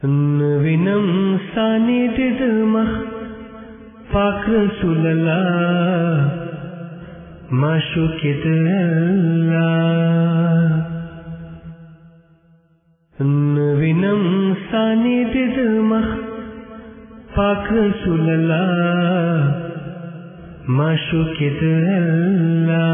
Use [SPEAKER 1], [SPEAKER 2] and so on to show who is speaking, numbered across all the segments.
[SPEAKER 1] வினம் சனிதிதும பாக்ர சுலலா மஷுக்கிதல்லா வினம் சனிதிதும பாக்ர சுலலா மஷுக்கிதல்லா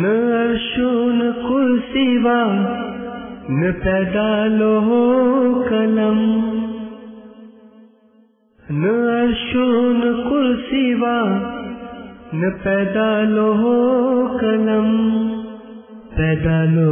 [SPEAKER 1] நர்ஷோன குர்சிவா न पैदा लो कलम न अर्शुन कुर्सिवा न पैदा लो कलम पैदा लो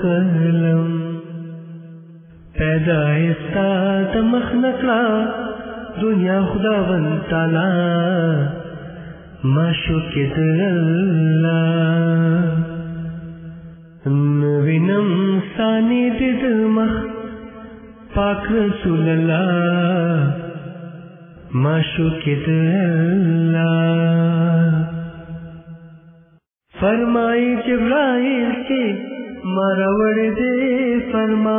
[SPEAKER 1] कलम पैदा इसका दमख नकला दुनिया खुदावंताला माशुकिद विनम सानिदिदमः पाक रसूलल्ला माशुकिद फरमाई जिब्राइल के मरवड़ दे फरमा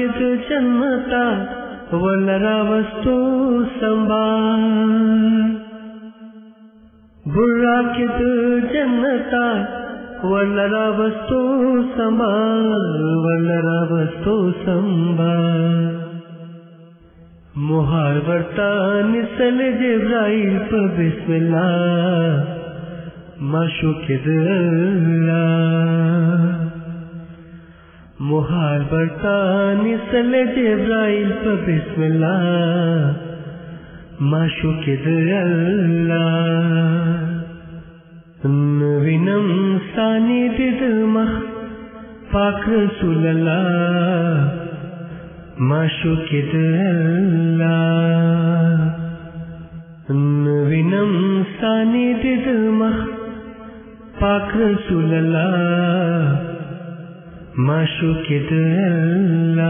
[SPEAKER 1] किद जन्मता वलरा वस्तु संभाल। बुर्रा किद जन्मता वलरा वस्तु संभाल वलरा वस्तु संभाल। मुहार वर्ता निसल जिब्राइल पर बिस्मिल्लाह मुहार बरता निसल जिब्राइल पर बिस्मिल्लाह, माशुकिद विनम सानिदिदमः पाक रसूलल्ला माशुकिद विनम सानिदिदमः पाक रसूलल्ला ಮಶುಕಿದೆಲ್ಲ